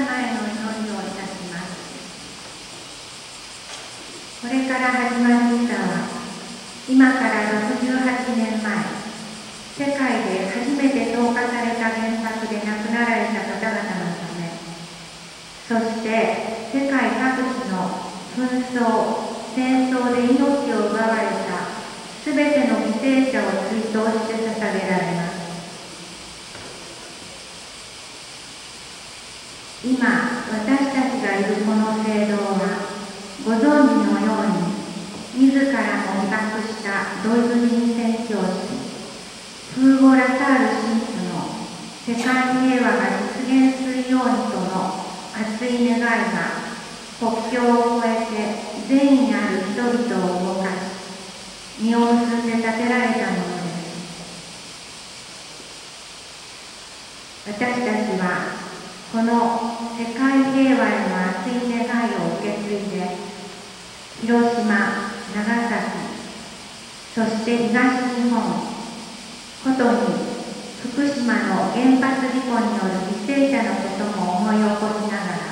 御霊への祈りをいたします。これから始まるミサは今から68年前世界で初めて投下された原爆で亡くなられた方々のためそして世界各地の紛争戦争で命を奪われたすべての犠牲者を追悼して捧げられます今私たちがいるこの聖堂はご存知のように自らも被爆したドイツ人宣教師フーゴ・ラサール神父の世界平和が実現するようにとの熱い願いが国境を越えて善意ある人々を動かし実を結んで建てられたものです私たちはこの世界平和への熱い願いを受け継いで広島長崎そして東日本ことに福島の原発事故による犠牲者のことも思い起こしながら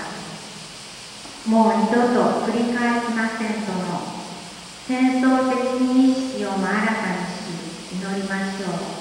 もう二度と繰り返しませんとの戦争的認識をも新たにし祈りましょう。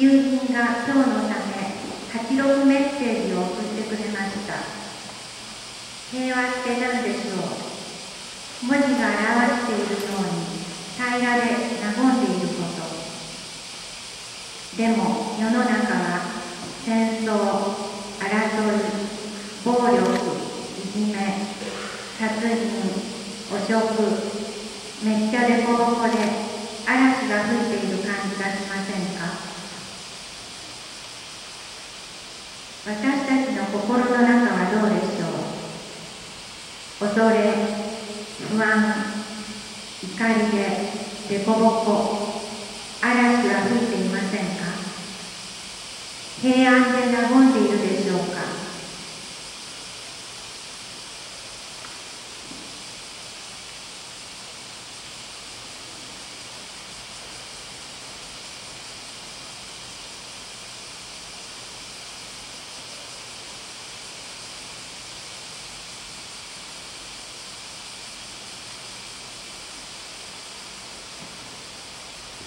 友人が今日のため86メッセージを送ってくれました。平和って何でしょう？文字が表しているように平らで和んでいること。でも世の中は戦争争い暴力いじめ殺人汚職めっちゃでこぼこで嵐が吹いている感じがしませんか私たちの心の中はどうでしょう？恐れ不安怒りで凸凹嵐は吹いていませんか？平安で和んでいるでしょうか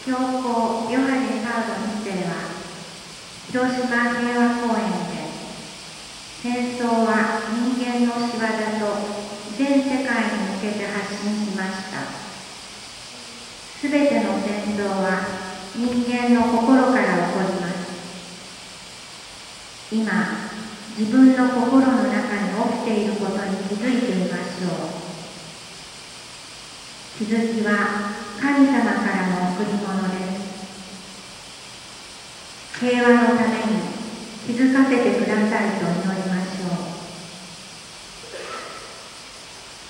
教皇ヨハネ・パウロ2世は広島平和公園で戦争は人間の仕業と全世界に向けて発信しました。すべての戦争は人間の心から起こります。今自分の心の中に起きていることに気づいてみましょう。気づきは神様からの贈り物です。平和のためかせてくださいと祈りましょう。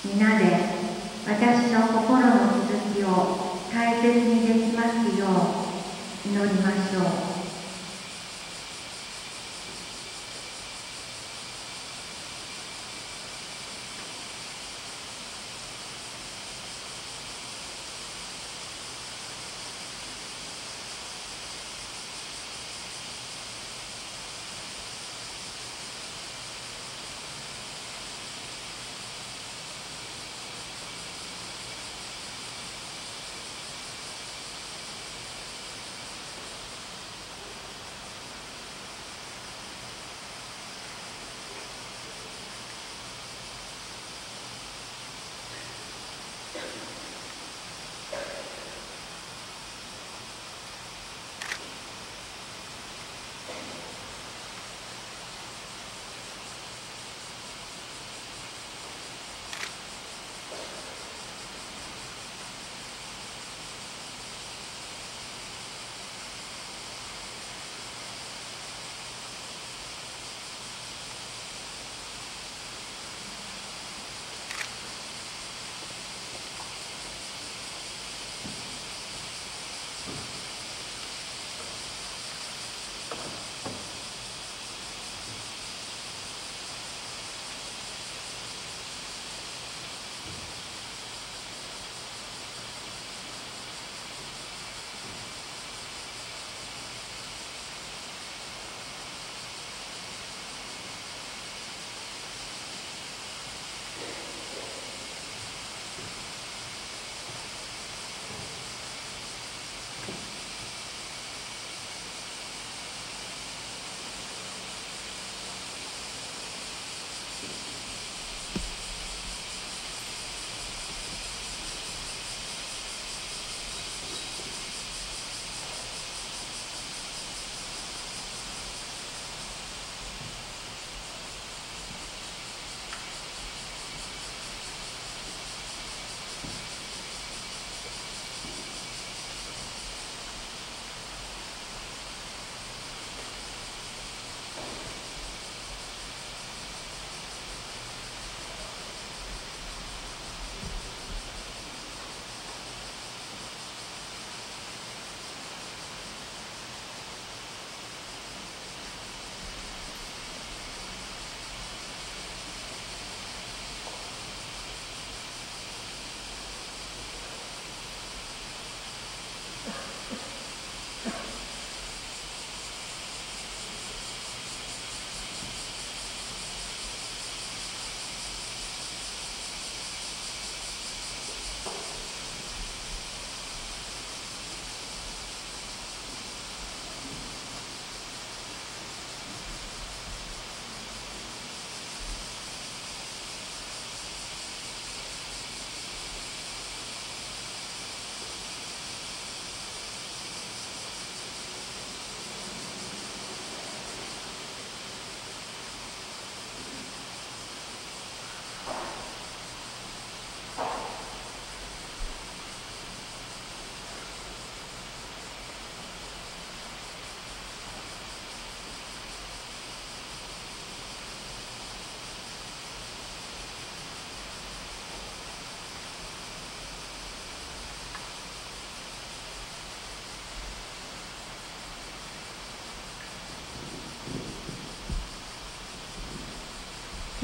皆で私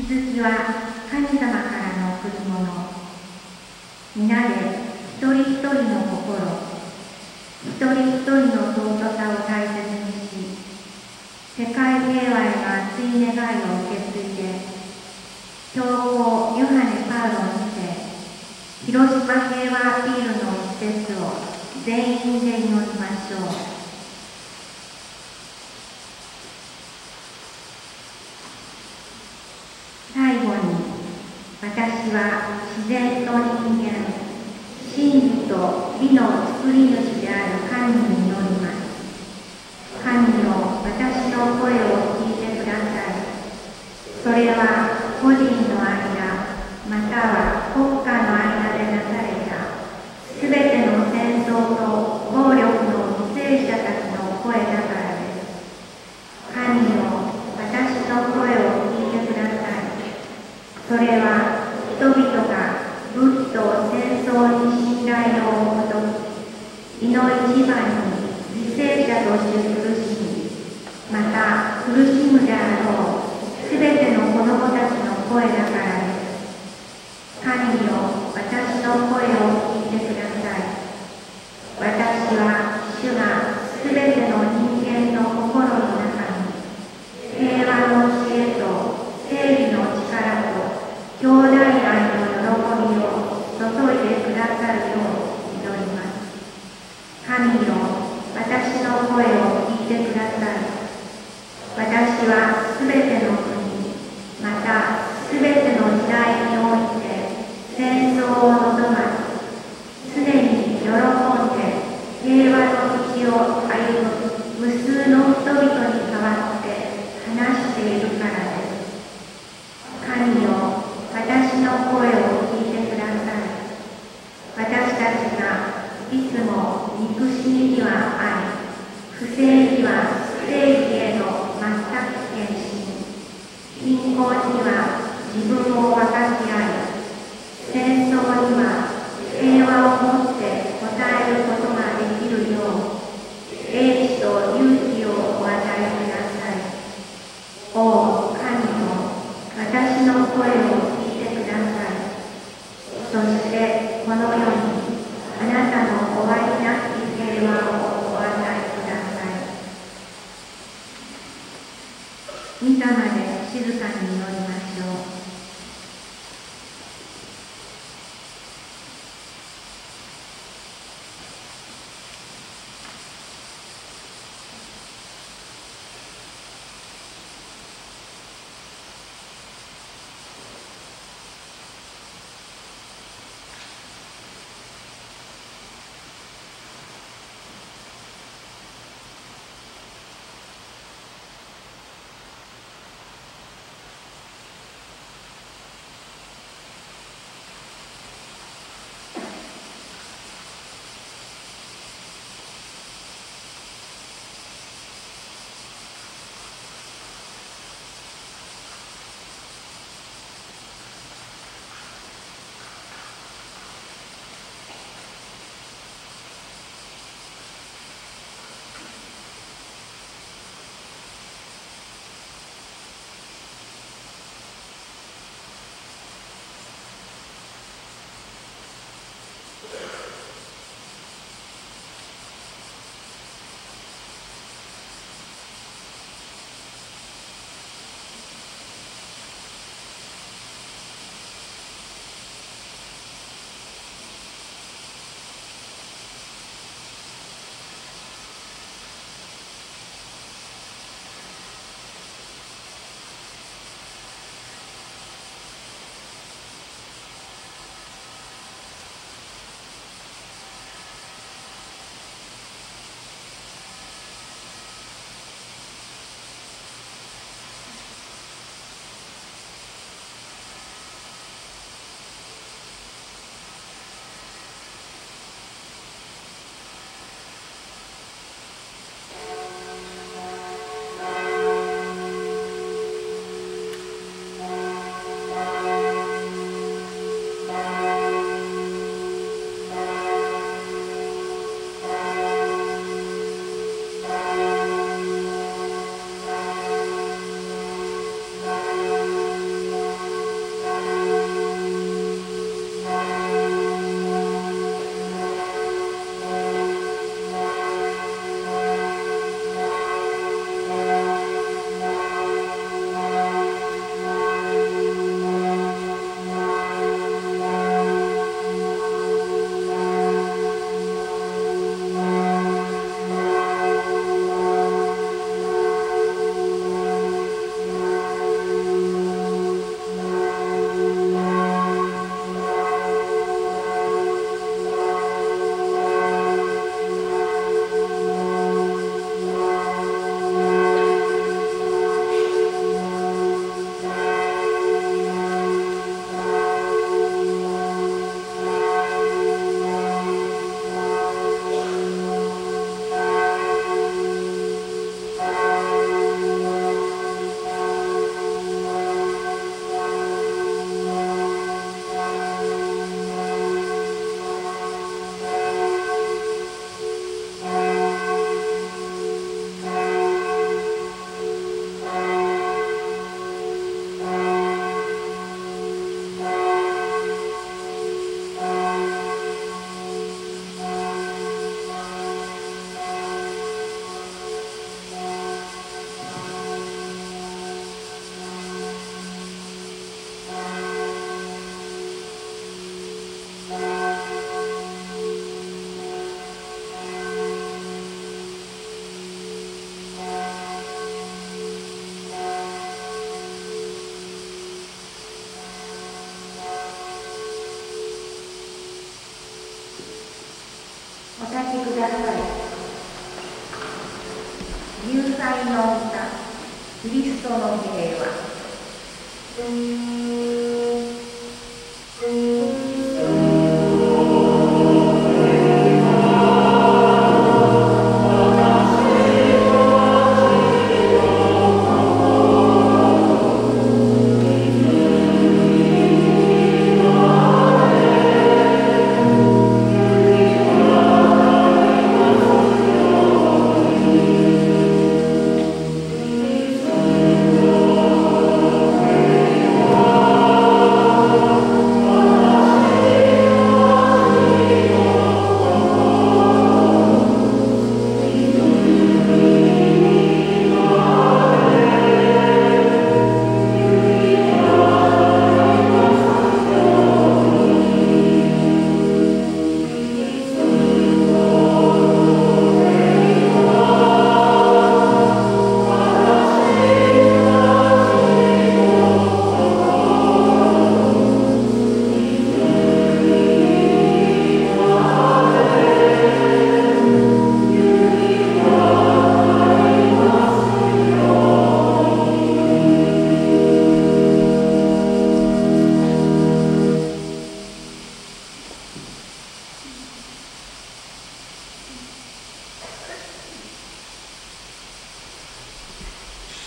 続きは神様からの贈り物。皆で一人一人の心一人一人の尊さを大切にし世界平和への熱い願いを受け継いで教皇ヨハネ・パウロにて広島平和アピールの施節を全員で祈りましょう。Não.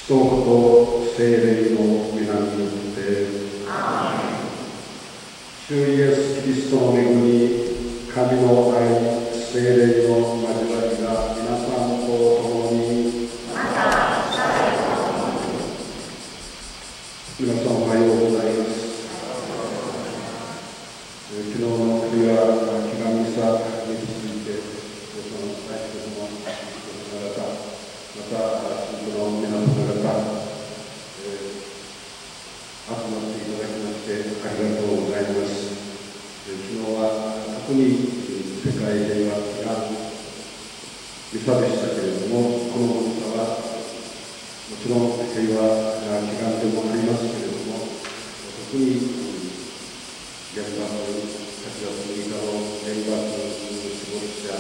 一言精霊の皆によって主イエス・キリストの恵み神の愛精霊の時間でもありますけれども、特に原爆、8月6日の原爆死没者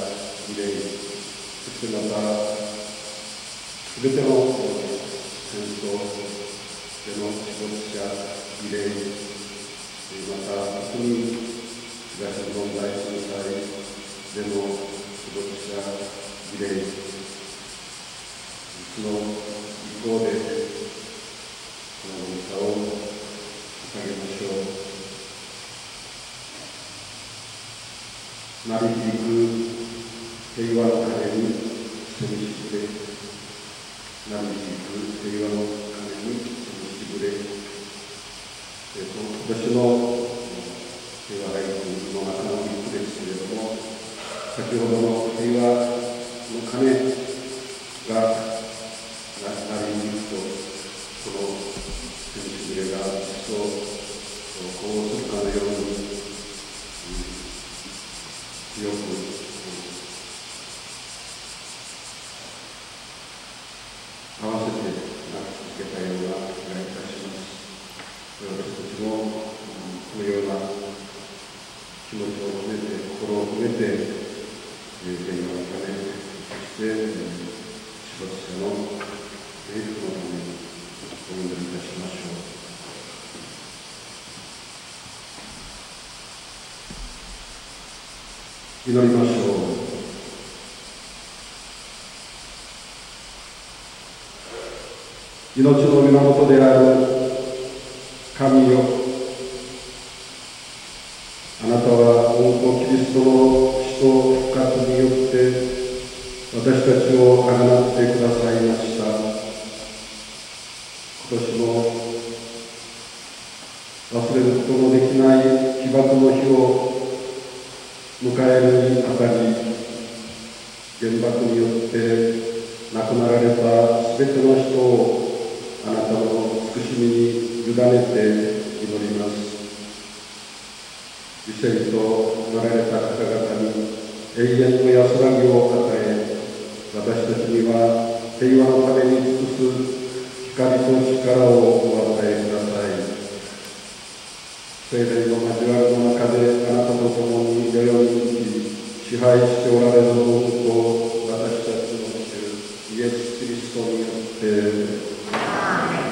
慰霊、そしてまた、すべての戦争での死没者慰霊、また、特に東日本大震災での死没者慰霊、そのなきく平和の風に踏みしぶれなきく平和のにれ今年の平和大学の中の3つですけれども先ほどの平和祈りましょう。命の源である神よ。原爆によって亡くなられたすべての人をあなたの慈しみに委ねて祈ります。犠牲となられた方々に永遠の安らぎを与え私たちには平和のために尽くす光と力をお与えください。聖霊の交わりの中であなたと共に世々に生き支配しておられる御子私たちの主イエス・キリストによって。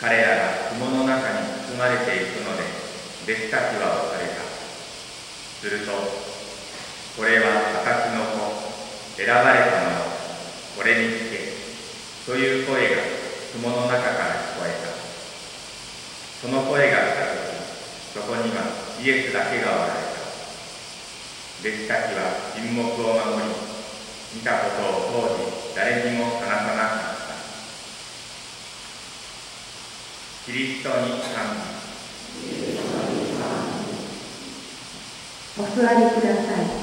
彼らが雲の中に包まれていくので弟子たちは恐れた。するとこれは私の子選ばれたのこれに聞けという声が雲の中から聞こえた。その声が来た時そこにはイエスだけがおられた。弟子たちは沈黙を守り見たことを当時誰にも話さなくキリストに感謝お座りください。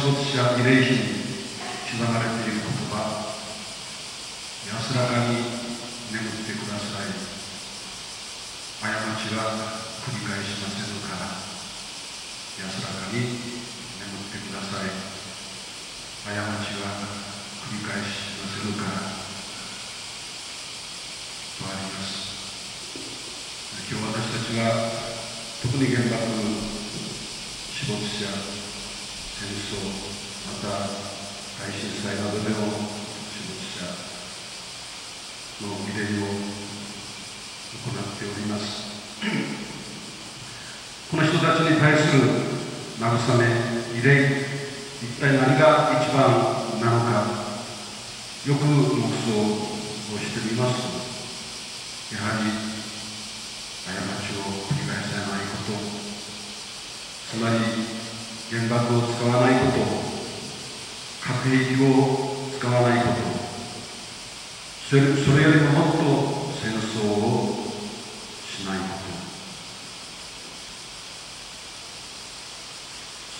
首先，第一点。の慰霊を行っております。この人たちに対する慰め慰霊一体何が一番なのかよく黙想をしてみます。とやはり過ちを繰り返さないこと。つまり原爆を使わないこと。核兵器を使わないこと。それそれよりももっと戦争をしないこと。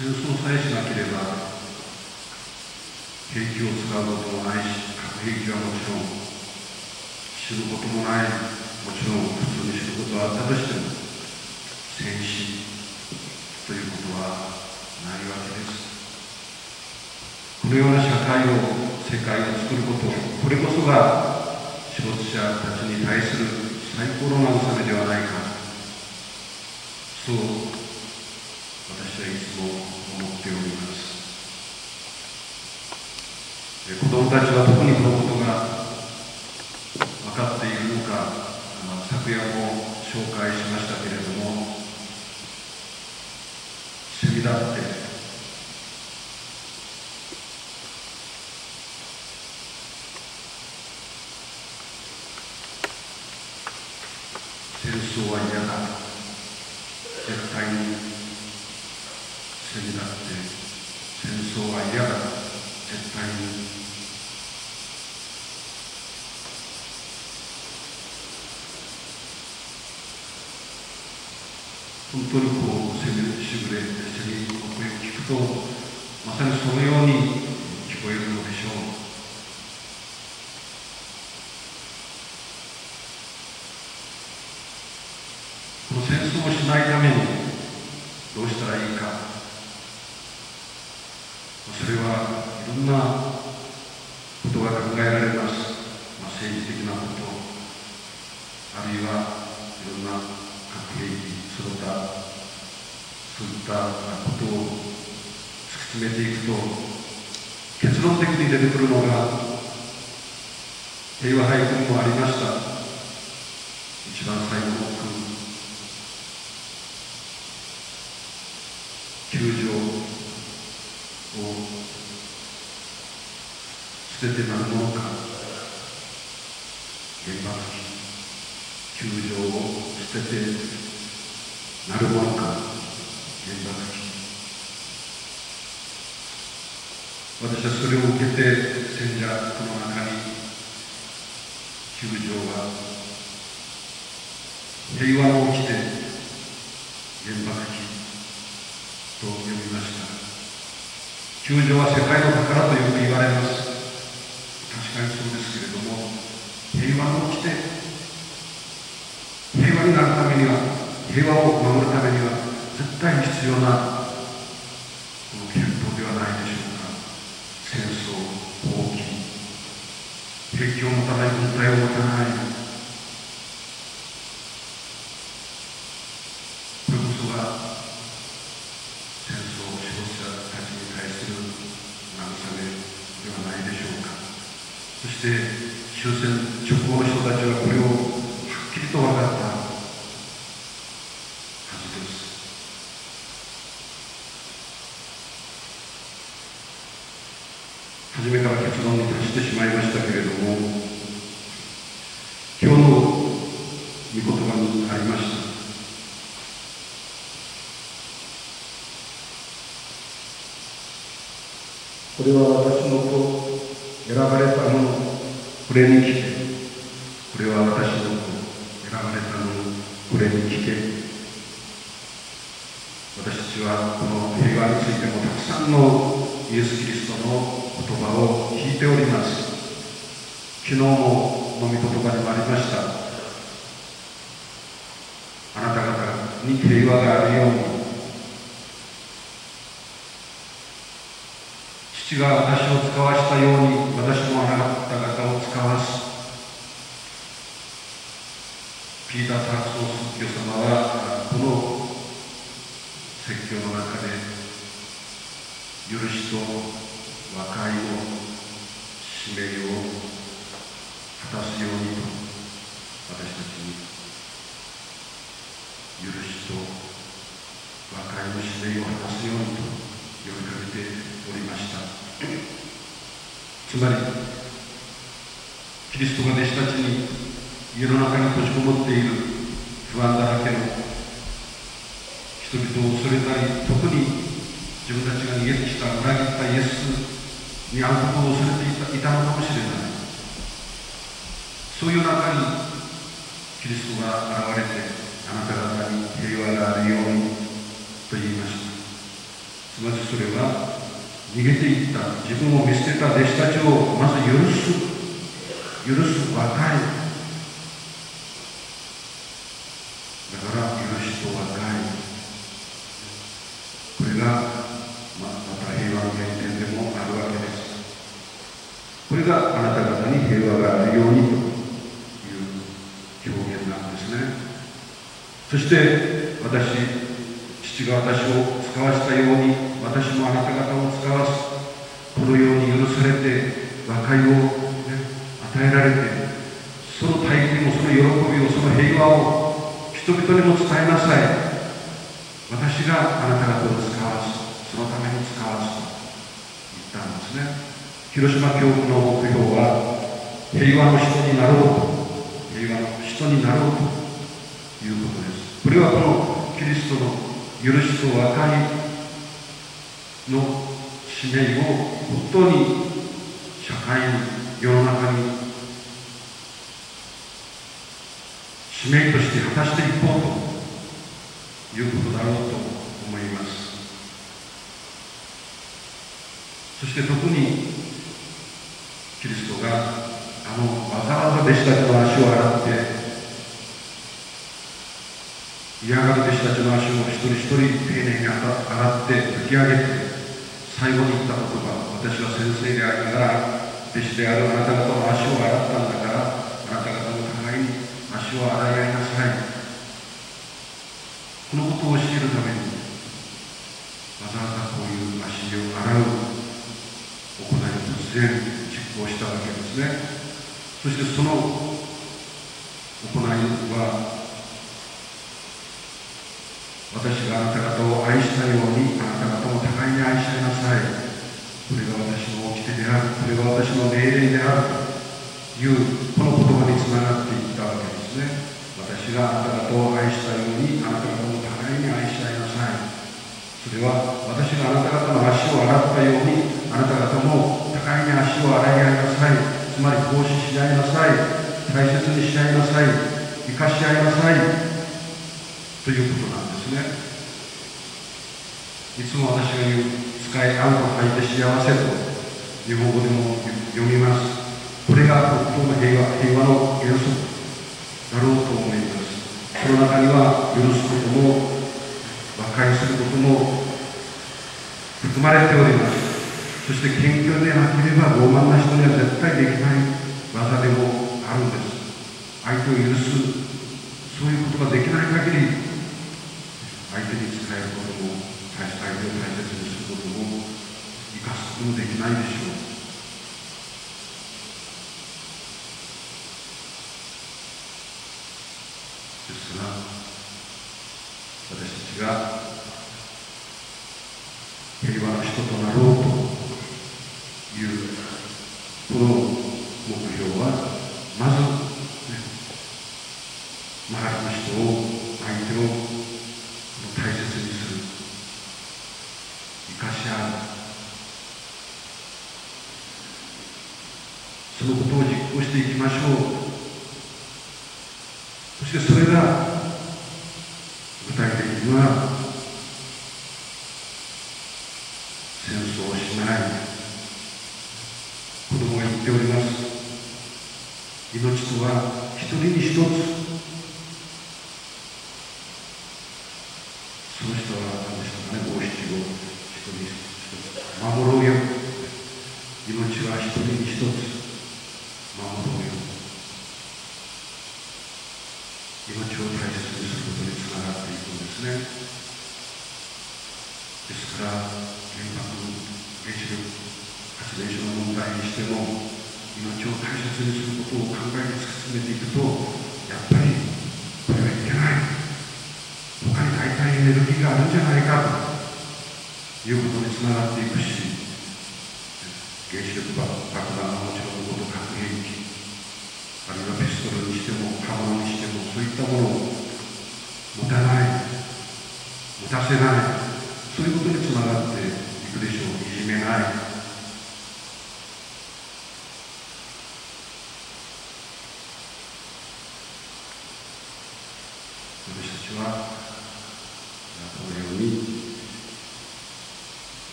戦争さえしなければ兵器を使うこともない。し核兵器はもちろん死ぬこともない。もちろん普通に死ぬことはあったとしても戦死ということはないわけです。このような社会を世界を作ることこれこそが死没者たちに対する最高の慰めではないか。そう私はいつも思っております。子供たちは特にこのことが分かっているのか昨夜も紹介しましたけれどもセミだって戦争は嫌だ絶対にせみだって戦争は嫌だ絶対に本当にこう攻めしぐれセミの声を聞くとまさにそのように聞こえるのでしょうこの戦争をしないためにどうしたらいいかそれはいろんなことが考えられます、まあ、政治的なことあるいはいろんな核兵器その他そういったことを突き詰めていくと結論的に出てくるのが平和俳句にもありました一番最後の句球場を捨ててなるものか原爆機球場を捨ててなるものか原爆機私はそれを受けて戦者この中に球場は平和の起きて原爆機と呼びました。球場は世界の宝とよく言われます。確かにそうですけれども平和の起きて平和になるためには平和を守るためには絶対に必要なこの憲法ではないでしょうか戦争放棄兵器を持たないそして私父が私を使わしたように私もあなた方を使わすこのように許されて和解を、ね、与えられてその体験をその喜びをその平和を人々にも伝えなさい。私があなた方を使わすそのために使わすと言ったんですね。広島教区の目標は平和の人になろうと平和の人になろうということですこれはこのキリストの許しと和解の使命を本当に社会に世の中に使命として果たしていこうということだろうと思います。そして特にキリストがあのわざわざ弟子たちの足を洗って嫌がる弟子たちの足を一人一人丁寧に洗って拭き上げて最後に言った言葉私は先生でありながら弟子であるあなた方の足を洗ったんだからあなた方も互いに足を洗い合いなさい。このことを教えるためにわざわざこういう足を洗う。行いを突然実行したわけですねそしてその行いは私があなた方を愛したようにあなた方も互いに愛し合いなさい。これが私の掟である。これが私の命令であるというこの言葉につながっていったわけですね。私があなた方を愛したようにあなた方も互いに愛し合いなさい。それは私があなた方の足を洗ったようにあなた方も互いに足を洗い合いなさい。つまり奉仕し合いなさい。大切にし合いなさい。生かし合いなさい。ということなんです。ね。いつも私が言う使い合うと書いて幸せと日本語でも読みます。これが本当の平和平和の原則だろうと思います。その中には許すことも和解することも含まれております。そして謙虚でなければ傲慢な人には絶対できない技でもあるんです。相手を許すそういうことができない限り相手に伝えることも相手を大切にすることも生かすこともできないでしょう。ですが私たちが平和の人となろうというこの目標はまず、ね、周りの人を相手を大切にする生かし合うそのことを実行していきましょう。そしてそれが具体的には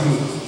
Senhor.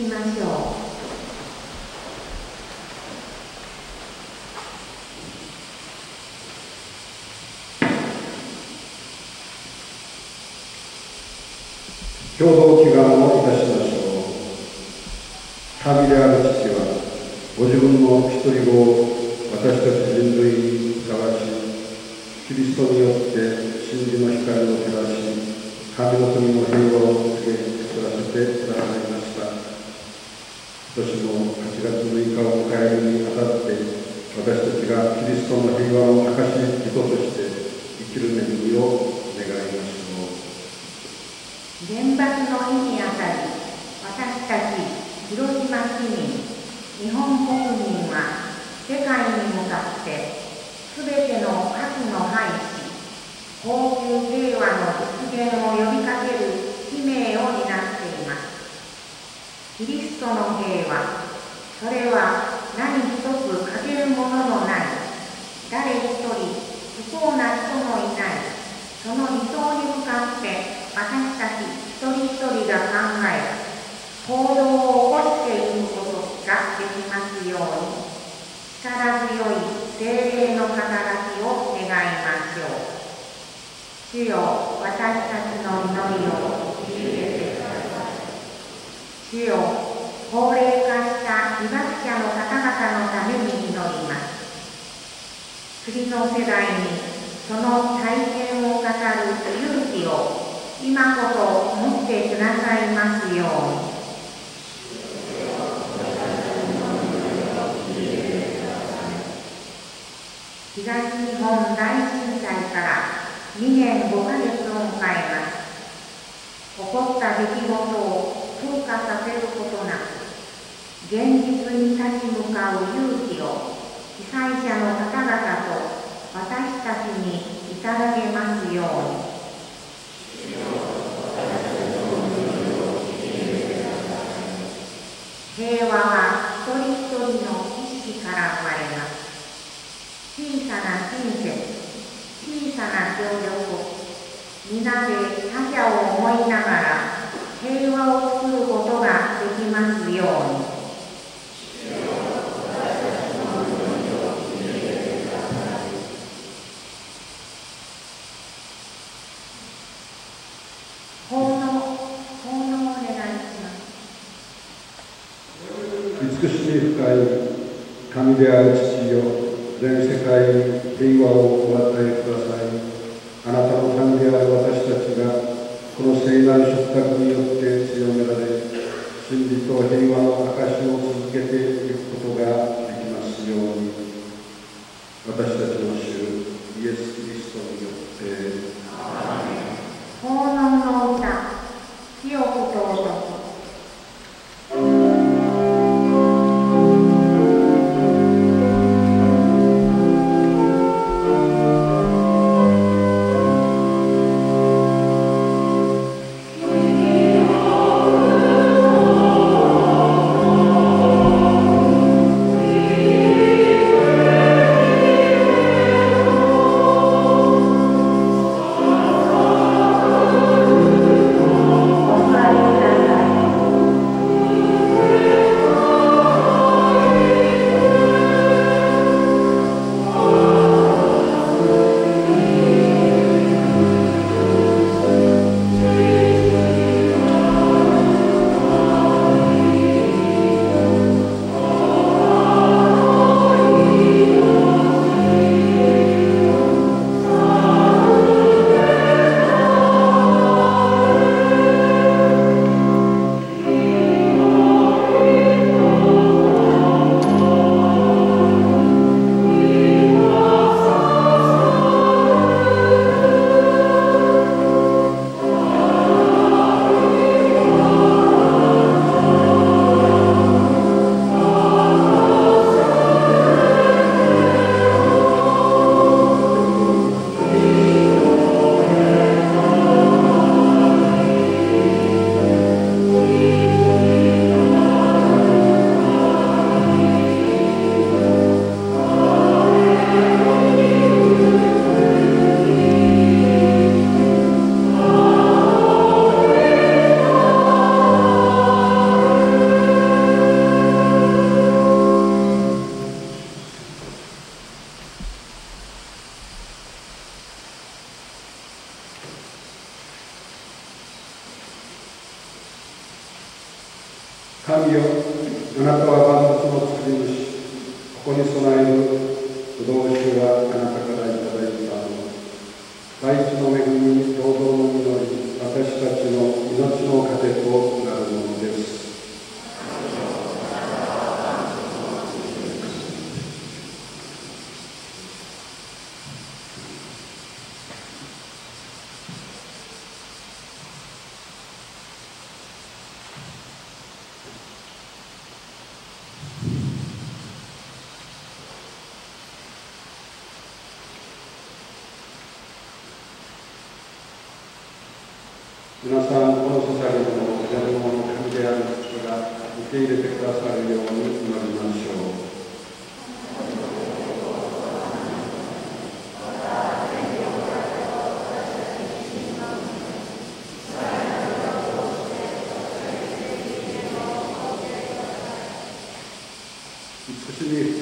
きましょう。共同祈願をいたしましょう神である父はご自分の独り子を私たち人類に探しキリストによって真理の光を照らし神の国の平和を告げさせてください今年も8月6日を迎えるにあたって私たちがキリストの平和の証し人として生きる恵みを願いましょう原爆の日にあたり私たち広島市民日本国民は世界に向かってすべての核の廃止高級平和の実現を呼びかける使命を担ってキリストの平和。それは何一つ欠けるもののない。誰一人不幸な人もいない。その理想に向かって私たち一人一人が考え行動を起こしていくことができますように力強い精霊の働きを願いましょう。主よ私たちの祈りを聞いてください。主よ高齢化した被爆者の方々のために祈ります。次の世代にその体験を語る勇気を今こそ持ってくださいますように。東日本大震災から2年5ヶ月を迎えます。起こった出来事を化させることなく現実に立ち向かう勇気を被災者の方々と私たちにいただけますように。平和は一人一人の意識から生まれます。小さな親切小さな協力皆で他者を思いながら平和を作ることができますように奉納奉納お願い深い神である父よ全世界に平和をお与えください。あなたの神である私たちがこの聖なる食卓によって強められ真理と平和の証しを続けていくことができますように私たちの主イエス・キリストによって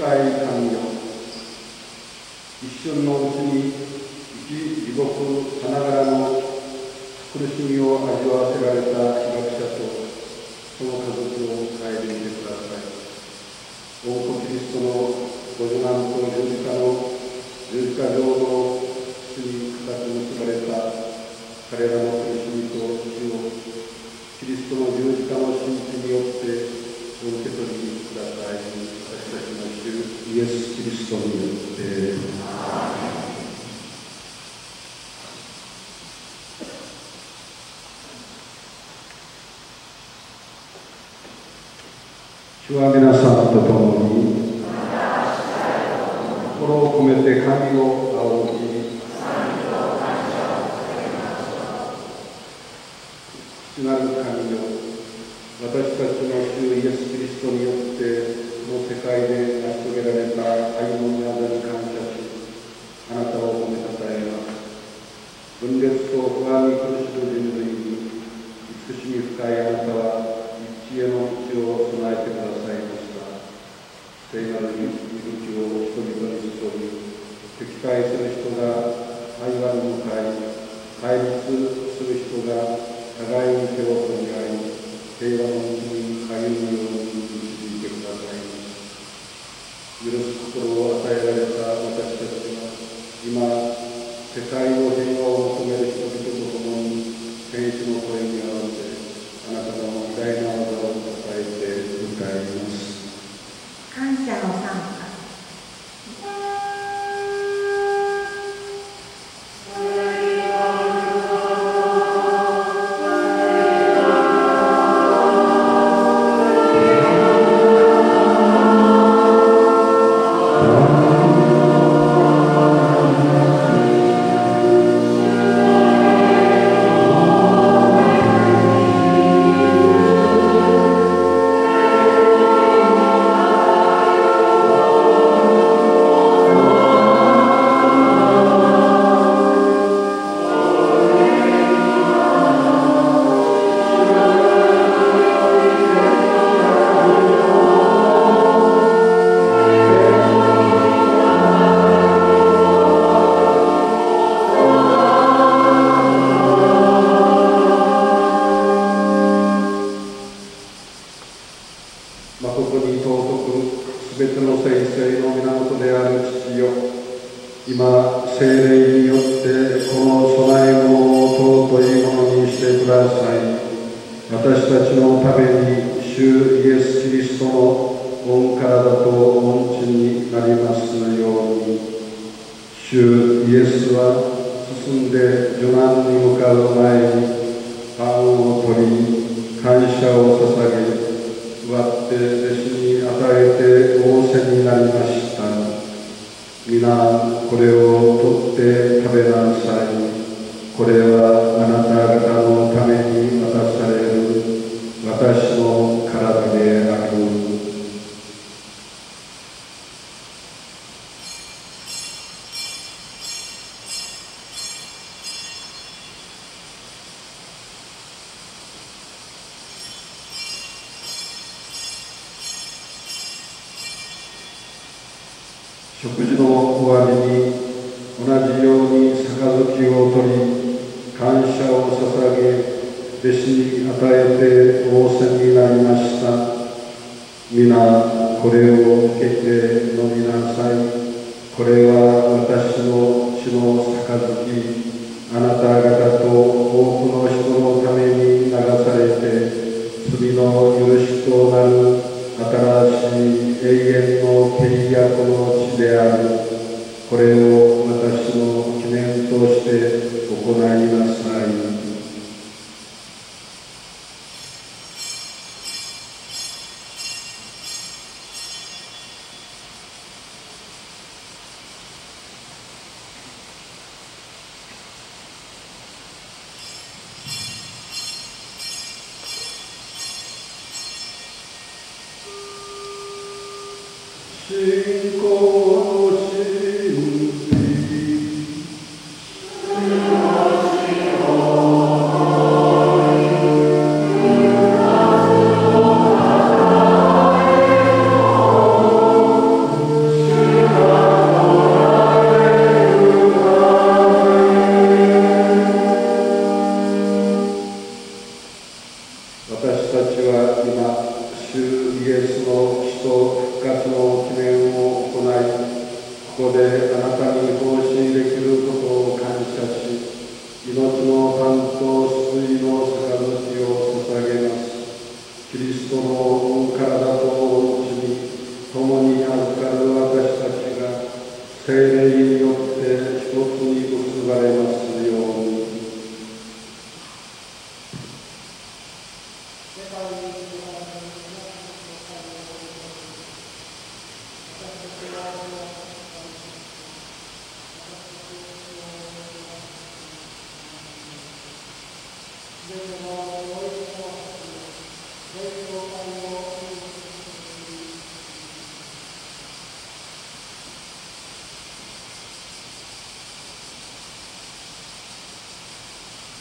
深い神よ一瞬のうちに生き地獄さながらの苦しみを味わわせられた被爆者とその家族を顧みてください。王国キリストのご受難と十字架の十字架上の死に固く結ばれた彼らの苦しみと死をキリストの十字架の神地によってお受け取りください。私たちの主イエス・キリストによって。主は皆様と共に心を込めて神を仰ぎ父なる神よ私たちの主イエス・キリストによってこの世界で成し遂げられた愛の御業に感謝しあなたを褒めたたえます分裂と不安に苦しむ人類に慈しみ深いあなたは一への道を備えてくださいました聖なる命を人々に注ぎ敵対す。る人が対話に向かい対立する人が互いに手を取り合い平和の道歩むように導いてください許す心を与えられた私たちは今世界の平和を求める人々と共に天使の声に合わせあなたの偉大な技をたたえて迎えます進んで受難に向かう前にパンを取り感謝を捧げ割って弟子に与えて仰せになりました。皆これを取って食べなさい。これはあなた方のために渡される。私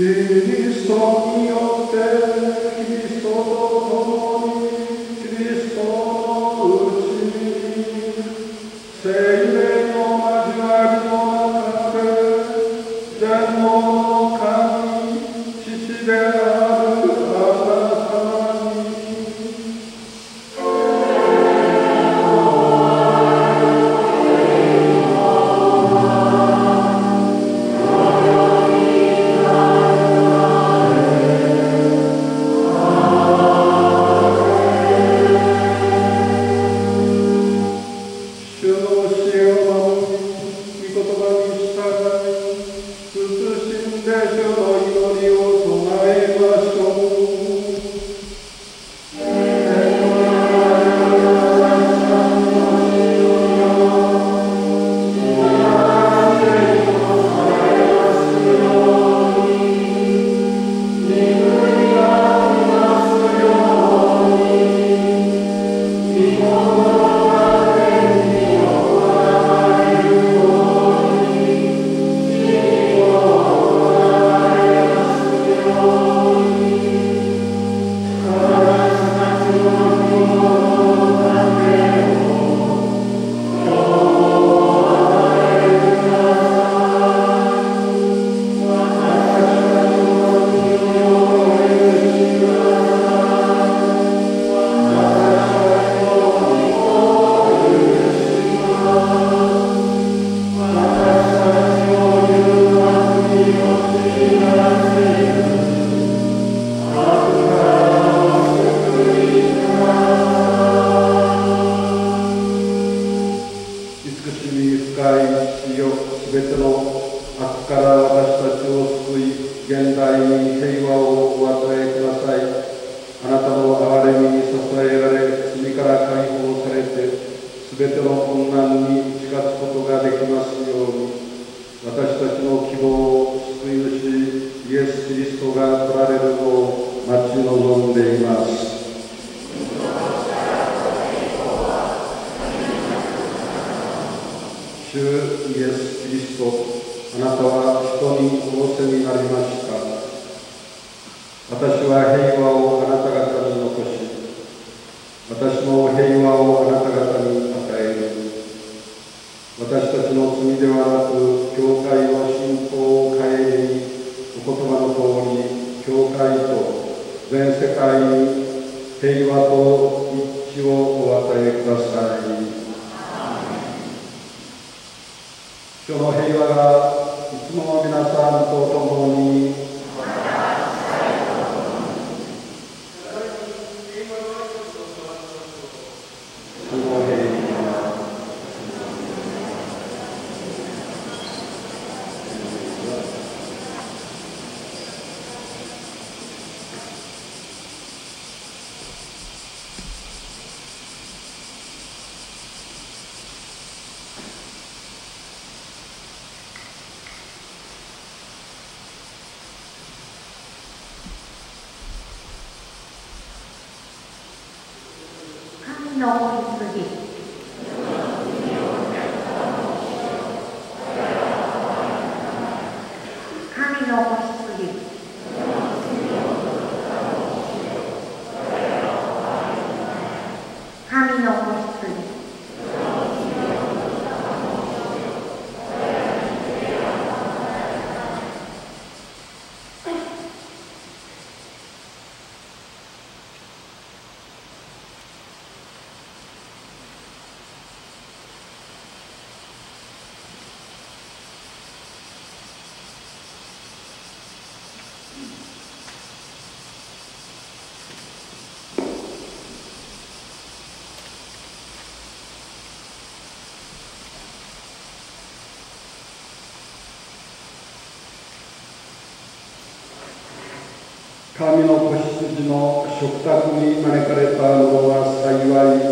Christo mio te, Christo 主イエス・キリストあなたは人に仰せになりました。私は平和をあなた方に残し私の平和をあなた方に与える。私たちの罪ではなく教会の信仰を顧みお言葉の通り教会と全世界に平和と一致をお与えください。今日の平和がいつも皆さんと共に主の平和神の子羊神の子羊神の子羊神の子羊の食卓に招かれたのは幸い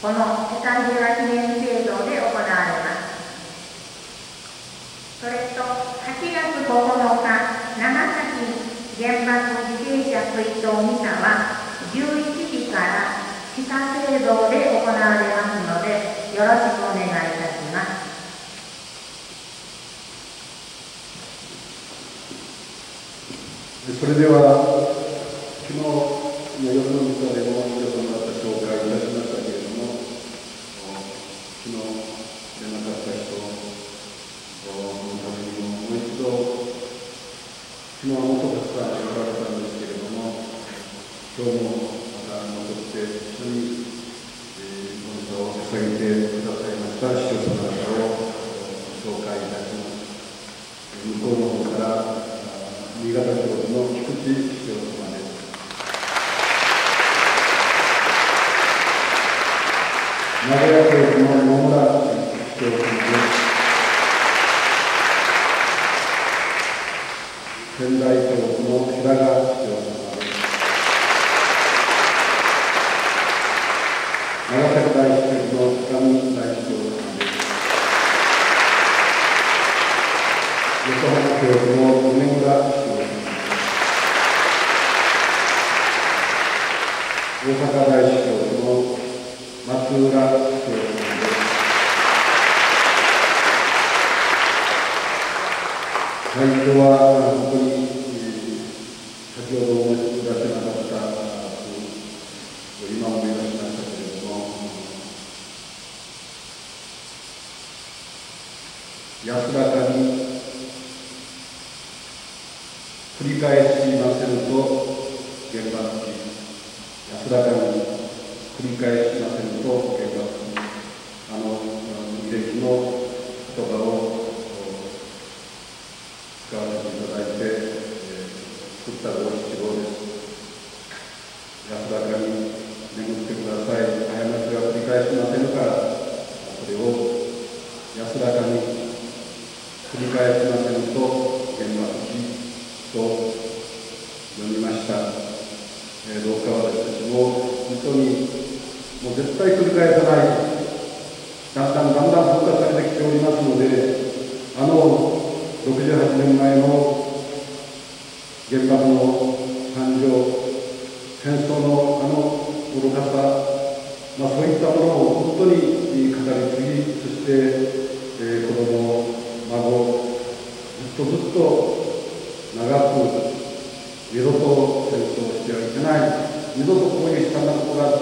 この世界平和記念聖堂で行われます。それと8月9日長崎原爆犠牲者追悼ミサは11時から地下聖堂で行われますのでよろしくお願いいたします。それでは昨日夜の歌でも熊本からおられたんですけれども、今日もまた戻って一緒に、えー、を捧げてくださいました視聴者の方を紹介いたします。向こうの方から新潟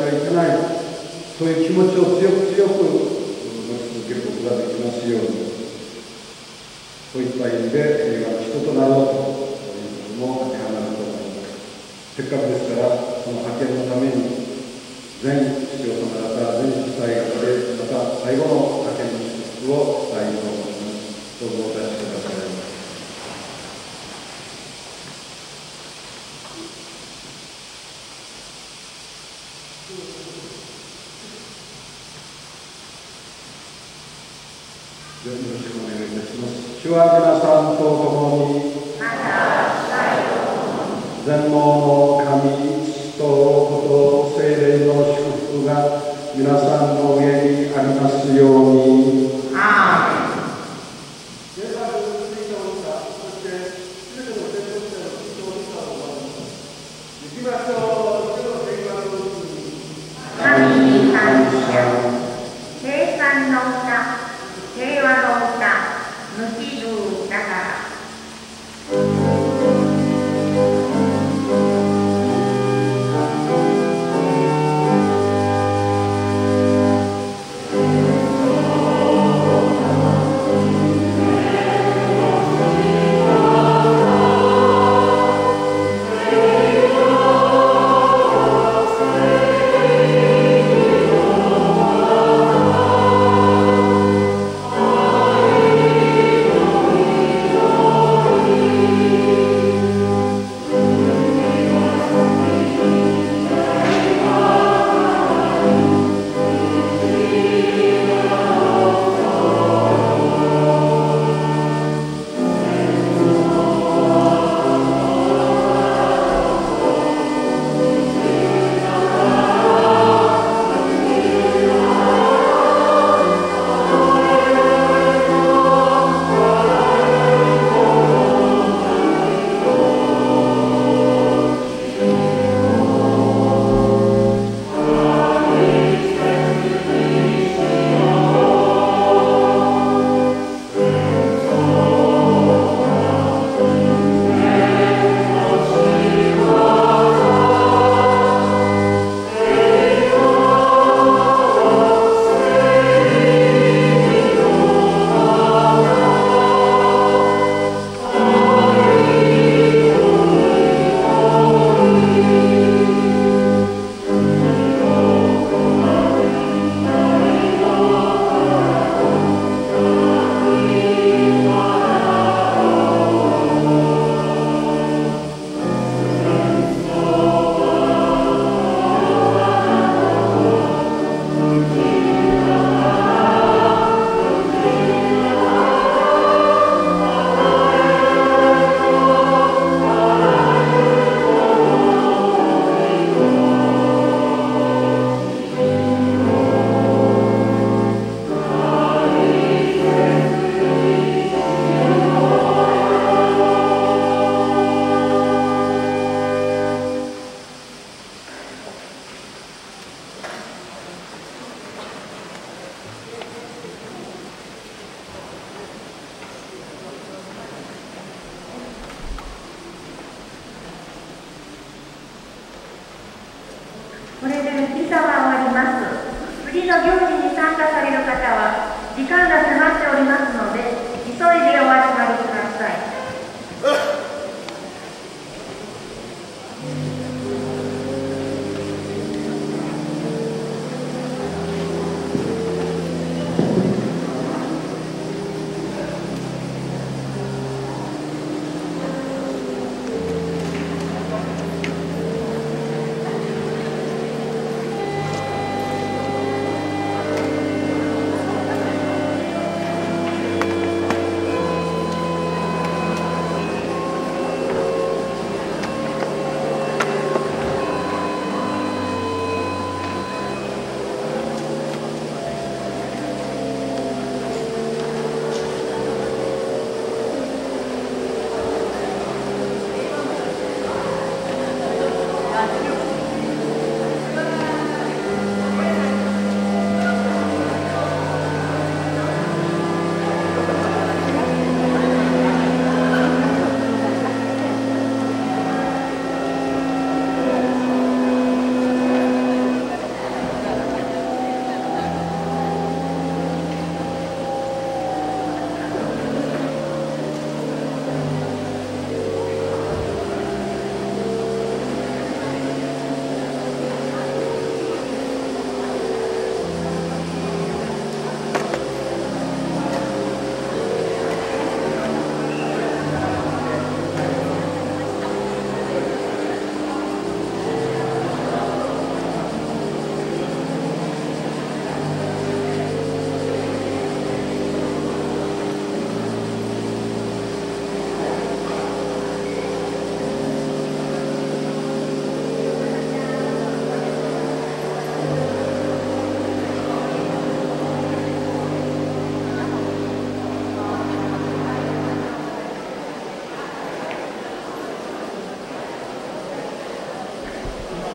はいけない、そういう気持ちを強く強く持ち続けることができますように、そういった意味で、映画の人となろうということも当てはまると思います。せっかくですから、その派遣のために、全市長様方、全主催方で、また最後の派遣の祝福を伝えます主は皆さんと共に全能の神父と精霊の祝福が皆さん